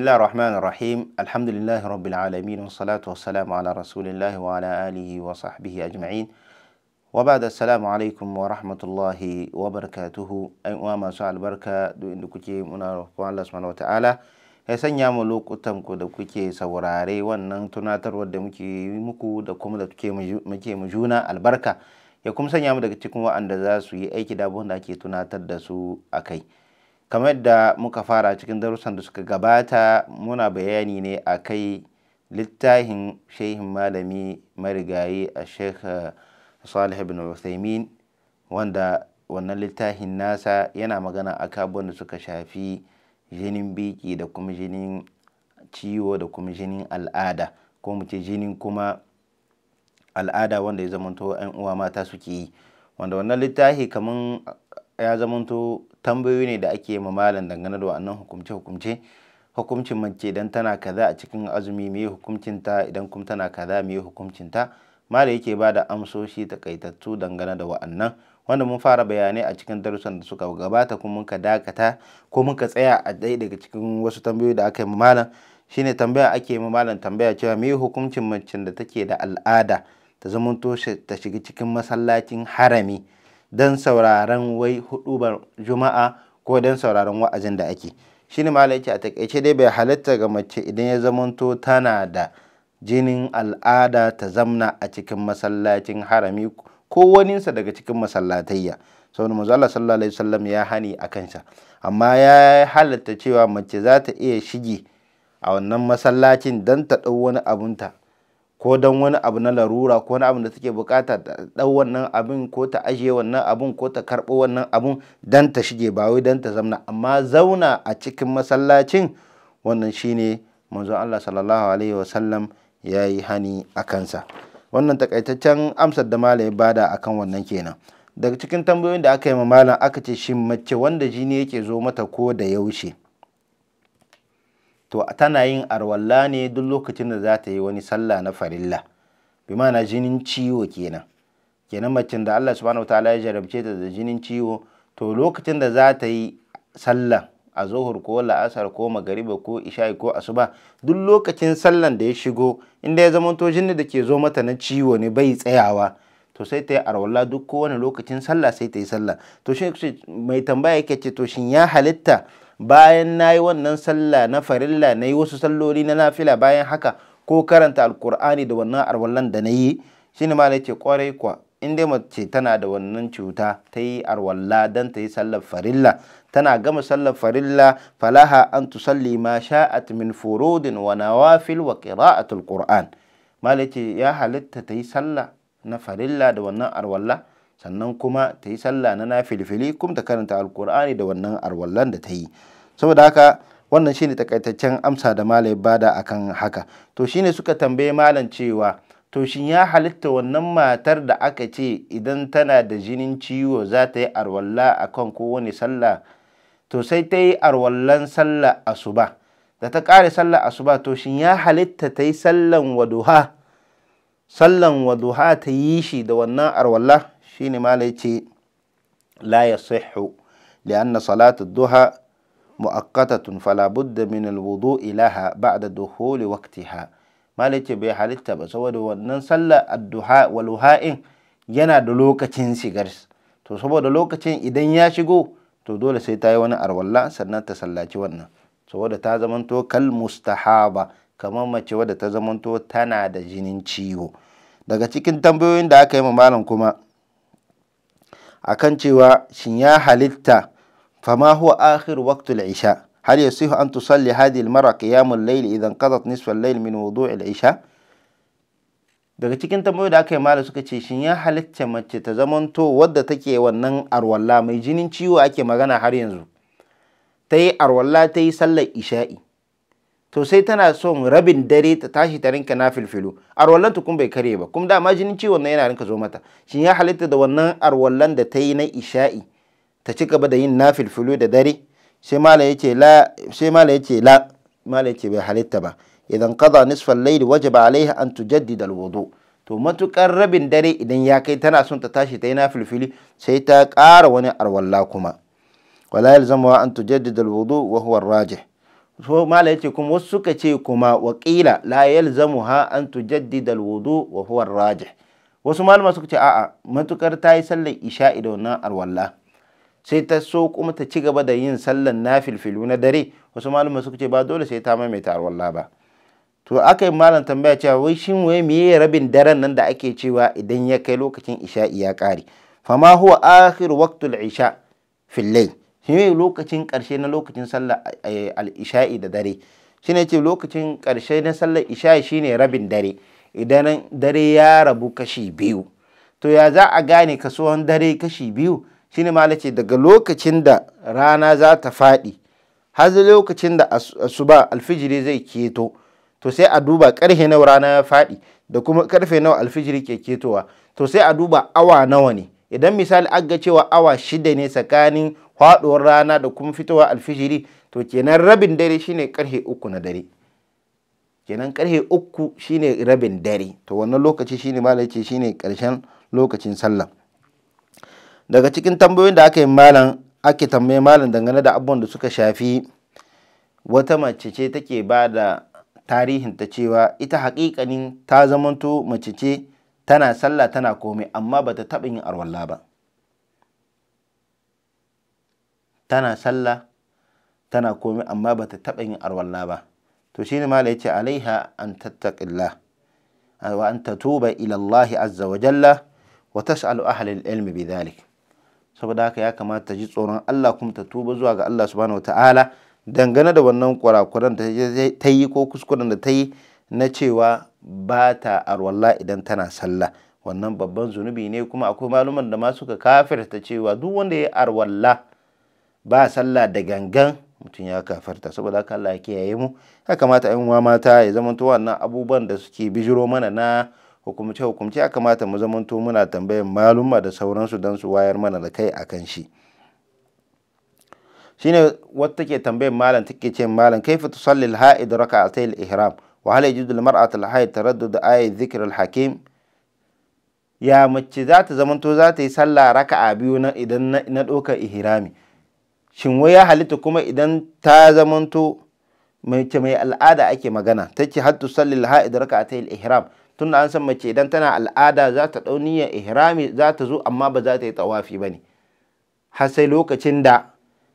الله الرحمن الرحيم الحمد لله رب العالمين والصلاة والسلام على رسول الله وعلى آله وصحبه أجمعين وبعد السلام عليكم ورحمة الله وبركاته وما سعى البركة دو إن كتير من الله سبحانه وتعالى هسن يا ملوك أتم كود كتير سوراري وننغ تناتر ود مكي مكو دكوم دا كتير مكي مجونا البركة يكم سن يا ملوك تكون وأندزاس ويأيك دابون دا كتير تناتر دسو أكي okay. Kamar da muka fara cikin darussan da suka gabata muna bayani ne a kai littafin shehin malami marigayi a sheikh salih ibn uthaymin wanda wannan littafin nasa yana magana a abubuwan da suka shafi jinin biki da kuma jinin ciwo da kuma jinin al'ada ko mu ce jinin kuma al'ada wanda ya zamanto 'yan uwa mata suke yi. Wanda wannan littafi kamar ya zamanto tambayoyi ne da ake ma malam dangane da wannan hukumce-hukumce. Hukuncin mace idan tana kaza a cikin azumi me hukuncinta? Idan kuma tana kaza me hukuncinta? Malam yake ba da amsoshi takaitattu dangane da wa'annan. Wanda mun fara bayanai a cikin darussan da suka gabata kuma muka dakata ko muka tsaya a ɗaya daga cikin wasu tambayoyi da aka yi malam shine tambaya ake yi malam tambaya cewa me hukuncin macen da take da al'ada ta zamanto ta shiga cikin masallacin harami? Don sauraron wai hudubar juma'a ko don sauraron wa'azin da ake. Shine malam yake a taƙaice dai bai halatta ga mace idan ya zamanto tana da jinin al'ada ta zamna a cikin masallacin harami ko waninsa daga cikin masallatayya. Saboda manzo Allah sallallahu alaihi wasallam ya hani a kansa. Amma ya halatta cewa mace za ta iya shige a wannan masallacin don ta ɗau wani abunta ko don wani abu na larura ko wani abu da take buƙata ta ɗau wannan abin ko ta ajiye wannan abun ko ta karɓo wannan abun don ta shige ba wai don ta zamna. Amma zauna a cikin masallacin wannan shine manzo Allah sallallahu alaihi wasallam ya yi hani a kansa. Wannan takaitaccen amsar da malam ya ba da akan wannan kenan daga cikin tambayoyin da aka yi ma malam aka ce shin mace wanda jini yake zo mata ko da yaushe? To tana yin arwalla ne duk lokacin da za ta yi wani sallah na farilla. Bi mana jinin ciwo kenan. Kenan macen da Allah subhanahu wataala ya jarabce ta da jinin ciwo to lokacin da za ta yi sallah a zuhur ko la'asar ko magariba ko isha'i ko asuba duk lokacin sallan da ya shigo inda ya zama to jini da ke zo mata na ciwo ne bai tsayawa to sai ta yi arwalla duk kowane lokacin sallah sai ta yi sallah. To shi mai tambaya yake ce to shin ya halitta bayan na yi wannan sallah na farilla na yi wasu salloli na nafila bayan haka ko karanta alkur'ani da wannan arwallan da na yi shine ma ce ƙwarai kwa in dai mace tana da wannan cuta ta yi arwalla don ta yi sallar farilla. Tana gama sallar farilla falaha an tusalli ma sha'at min furudin wa nawafil wa qira'atul qur'an. Mala ce ya halitta ta yi sallah na farilla da wannan arwalla? Sannan kuma ta yi sallah na nafilfili kuma ta karanta alkur'ani da wannan arwallan da ta yi. Saboda haka wannan shine takaitaccen amsa da malai ba da akan haka. To shine suka tambaye malam cewa to shin ya halitta wannan matar da aka ce idan tana da jinin ciwo za ta yi arwalla akan kowane sallah? To sai ta yi arwallan sallah asuba. Da ta ƙare sallah asuba to shin ya halitta ta yi sallan waduha? Sallan waduha ta yi shi da wannan arwalla? Shine mala ya ce la yasihhu lianna salatu duha mu'aqqatatun fala budda min alwudu'i laha ba'da dukhuli waqtiha. Mala ya ce bai halitta ba saboda wannan sallar adduha waluha'in yana da lokacin shigar to saboda lokacin idan ya shigo to dole sai ta yi wani arwalla sannan ta sallaci wannan. Saboda ta zamanto kal mustahaba kamar mace wadda ta zamanto tana da jinin ciwo. Daga cikin tambayoyin da aka yi ma malam kuma akan cewa shin ya halitta? Fama huwa akhir waqtul isha. Hal yasihu an tusalli hadhihi al-mar'a qiyam al-layl idan qadat nisfa al-layl min wudu' al-isha? Daga cikin tambayoyi da aka yi malam suka ce shin ya halitta mace ta zamanto wadda take wannan arwalla? Mai jinin ciwo ake magana har yanzu. Ta yi arwalla ta yi sallar isha'i. To sai tana son rabin dare ta tashi ta rinka na filfilu arwallan tukun bai kare ba kuma dama jinin ciwon nan yana rinka zo mata. Shin ya halitta da wannan arwallan da ta yi na isha'i ta ci gaba da yin na filfilu da dare? Sai mala ya ce la sai mala ya ce la mala ya ce bai halitta ba. Idan qada nisfal layli wajaba alaiha an tujaddida alwudu. To matuƙar rabin dare idan ya kai tana son ta tashi ta yi na filfili sai ta ƙara wani arwalla kuma. Wala yalzamu an tujaddida alwudu wa huwa rajih. So mala ya ce kuma wasu suka ce kuma waƙila la yalzamuha an tujaddida alwudu wa huwa rajih wasu malama suka ce a'a matuƙar ta yi sallar isha'i da wannan arwalla sai ta so kuma ta ci gaba da yin sallar nafilfilu na dare. Wasu malama suka ce ba dole sai ta maimaita arwalla ba. To aka yi malam tambaya cewa wai shin wai meye rabin daren nan da ake cewa idan ya kai lokacin isha'i ya kare fama huwa akhir waqtul isha fil layl. Shi ne lokacin ƙarshe na lokacin sallar al-isha'i da dare. Shine ce lokacin ƙarshe na sallar isha'i shine rabin dare. Idan dare ya rabu kashi biyu. To ya za a gane kasuwan dare kashi biyu? Shine ma ce daga lokacin da rana za ta faɗi har lokacin da asuba alfijiri zai keto to sai a duba ƙarfe nawa rana ya faɗi da kuma ƙarfe nawa alfijiri ke ketowa. To sai a duba awa nawa ne. Idan misali an ga cewa awa shida ne tsakanin faɗuwar rana da kuma fitowa alfijiri to kenan rabin dare shine ƙarfe uku na dare. Kenan ƙarfe uku shine rabin dare. To wannan lokaci shine malam ce shine ƙarshen lokacin sallah. Daga cikin tambayoyin da aka yi malam ake tambaye malam dangane da abubuwan da suka shafi wata mace ce take ba da tarihin ta cewa ita haƙiƙanin ta zamanto mace ce tana sallah tana komai amma bata taɓa yin arwalla ba. Tana sallah tana komai amma bata taɓa yin arwalla ba. To shine mala ya ce alaiha an tattaqillah wa an tatuba ila Allah azza wa jalla wa tas'alu ahli al-ilm bidhalik. Saboda haka ya kamata ta ji tsoron Allah kuma ta tuba zuwa ga Allah subhanahu wa ta'ala dangane da wannan kurakuran da ta yi ko kuskuren da ta yi na cewa ba ta arwalla idan tana sallah. Wannan babban zunubi ne kuma akwai maluman da ma suka kafirta cewa duk wanda ya arwalla ba sallah da gangan mutum ya kafarta. Saboda haka Allah ya kiyaye mu. Ya kamata yan uwa mata ya zamanto wannan abubuwan da suke bijiro mana na hukumce hukumce ya kamata mu zamanto muna tambayan maluma da sauransu don su wayar mana da kai akan shi. Shine wata take tambayan malam take ce malam kaifa tusalli al-ha'id rak'atay al-ihram? Wa hal yajuzu lil-mar'ati al-ha'id taraddud ayat dhikr al-hakim? Ya mace za ta zamanto za ta yi sallah raka'a biyu na idan na ɗaukar ihrami? Shin wai ya halitta kuma idan ta zamanto mace mai al'ada ake magana? Ta ce hattu sallil ha'id raka'atay al-ihram tunda an san mace idan tana al'ada za ta ɗau niyyar ihrami za ta zo amma ba za ta yi tawafi ba ne har sai lokacin da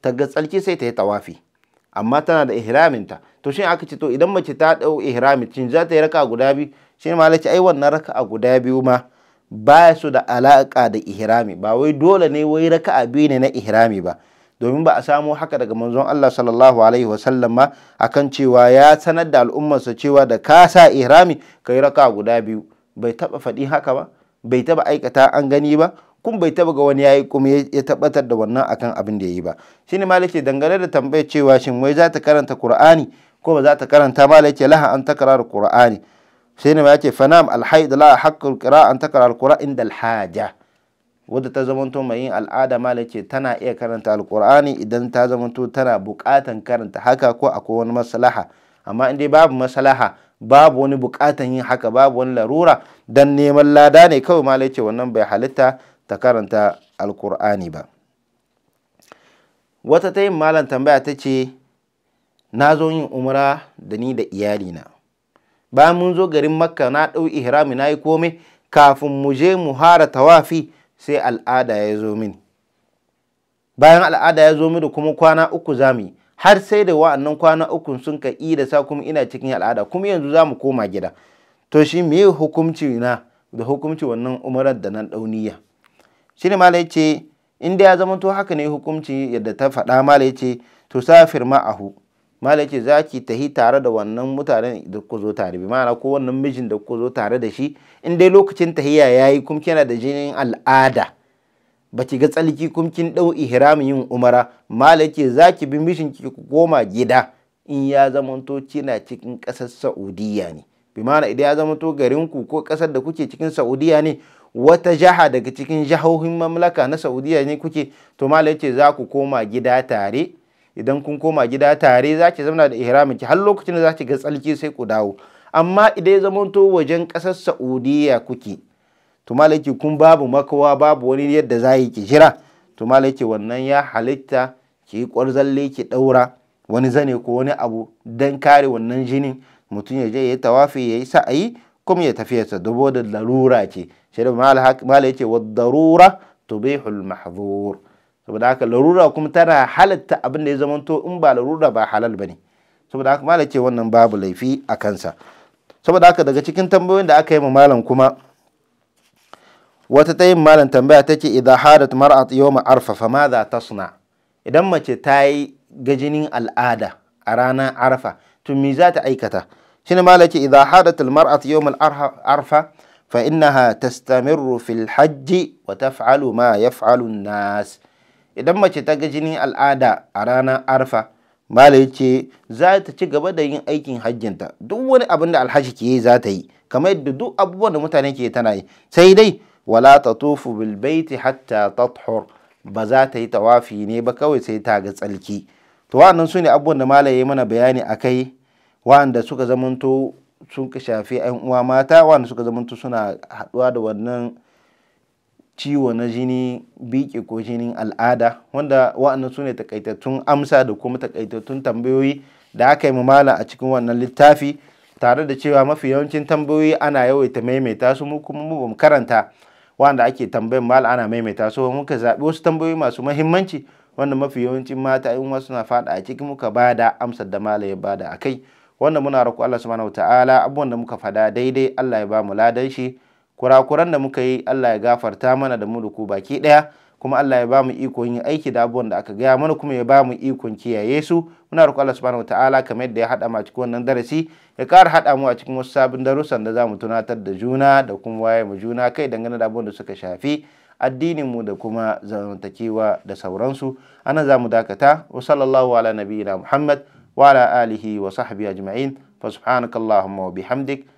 ta ga tsalki sai ta yi tawafi amma tana da ihraminta. To shin aka ce to idan mace ta ɗau ihrami shin za ta yi raka guda biyu? Shin malaci ai wannan raka'a guda biyu ma ba su da alaka da ihrami. Ba wai dole ne wai raka'a biyu ne na ihrami ba. Domin ba a samu haka daga manzon Allah sallallahu alaihi wasallam ma akan cewa ya sanar da al'ummarsa cewa da ka sa ihrami ka yi raka guda biyu. Bai taba faɗi haka ba bai taba aikata an gani ba kun bai taba ga wani yayi kuma ya tabbatar da wannan akan abin da yayi ba. Shine malike dangane da tambayar cewa shin wai za ta karanta qur'ani ko ba za ta karanta malike laha an takrar qur'ani sai ne ma ya ce fanam alhaid la haqqul qira'a an takrar qur'an inda alhaja. Wadda ta zamanto mai yin al'ada mala ce tana iya karanta alkur'ani idan ta zamanto tana bukatan karanta haka ko akwai wani maslaha. Amma in dai babu maslaha babu wani bukatan yin haka babu wani larura dan neman lada ne kawai mala ce wannan bai halitta ta karanta alkur'ani ba. Wata ta yin malam tambaya ta ce na zo yin umra da ni da iyalina. Bayan mun zo garin makka na ɗau ihrami na yi komai kafin mu je mu hara tawafi sai al'ada ya zo mini. Bayan al'ada ya zo mini kuma kwana uku za mu yi. Har sai da wa'annan kwana uku sun ka da sa kuma ina cikin al'ada. Kuma yanzu za mu koma gida. To shi me hukumci na da hukumci wannan umarar da nan dauniya shine malai ce inda ya zama to haka ne hukumci yadda ta faɗa malai ce to safir ma'ahu malai ce za ki tahi tare da wannan mutanen da ku zo tare. Bi ma'ana ko wannan mijin da ku zo tare da shi in dai lokacin tahiya yayi kuma kina da jinin al'ada ba ki ga tsalki kuma kin ɗau ihramin yin umara malai ce za ki bi mijin ki ku koma gida in ya zamanto kina cikin ƙasar Saudiya ne. Bi ma'ana idan ya zamanto garin ku ko ƙasar da kuke cikin Saudiya ne wata jaha daga cikin jahohin mamlaka na Saudiya ne kuke to malai ce za ku koma gida tare idan kun koma gida tare za ki zauna da ihramin ki har lokacin da za ki ga tsalki sai ku dawo. Amma idan ya zamanto wajen ƙasar Saudiya kuke to malaki kun babu makawa babu wani yadda za yi ki jira. To malaki wannan ya halitta ki yi ƙwarzalle ki ɗaura wani zane ko wani abu don kare wannan jinin. Mutum ya je ya tawafi ya yi sa'ayi kuma ya tafiyarsa dubo da larura ce. Shi da mala wa darura tubihul mahzur. Saboda haka larura kuma tana halatta abin da ya zamanto in ba larura ba halal ba ne. Saboda haka mala ce wannan babu laifi a kansa. Saboda haka daga cikin tambayoyin da aka yi ma malam kuma wata ta yin malam tambaya ta ce idan hadat mar'at yawma arfa fa madha tasna? Idan mace ta yi gajinin al'ada a ranar arfa to me za ta aikata? Shine malam ce idan hadat mar'at yawma arfa fa innaha tastamirru fil hajji wa taf'alu ma yaf'alu nas idan mace ta ga jinin al'ada a ranar arfa malai ce za ta ci gaba da yin aikin hajjinta. Duk wani abin da alhaji ke yi za ta yi kamar yadda duk abubuwan da mutane ke tana yi. Sai dai wala ta tufu bil baiti hatta tathur. Ba za ta yi tawafi ne ba kawai sai ta ga tsalki. To wa'annan su ne abubuwan da malai ya mana bayani akai wa'anda suka zamanto sun shafi 'yan uwa mata wa'anda suka zamanto suna haɗuwa da wannan ciwo na jini biki ko jinin al'ada wanda wa'annan su ne takaitattun amsa da kuma takaitattun tambayoyi da aka yi mamala a cikin wannan littafi tare da cewa mafi yawancin tambayoyi ana yawaita maimaita su mu kuma mu ba mu karanta wanda ake tambayin mala ana maimaita su muka zaɓi wasu tambayoyi masu mahimmanci wanda mafi yawancin mata in wasu na faɗa a cikin muka ba da amsar da mala ya ba da a kai. Wanda muna roƙo Allah subhanahu ta'ala abubuwan da muka fada daidai Allah ya ba mu ladan shi. Kurakuran da muka yi Allah ya gafarta mana da mu ku baki ɗaya kuma Allah ya ba mu ikon yin aiki da abubuwan da aka gaya mana kuma ya ba mu ikon kiyaye su. Muna roƙo Allah subhanahu wataala kamar yadda ya haɗa mu a cikin wannan darasi ya ƙara haɗa mu a cikin wasu sabon darussan da za mu tunatar da juna da kuma waye mu juna kai dangane da abubuwan da suka shafi addinin mu da kuma zamantakewa da sauransu. Ana za mu dakata. Wa sallallahu ala nabiyyina Muhammad wa ala alihi wa sahbihi ajma'in. Fa subhanakallahumma wa bihamdik.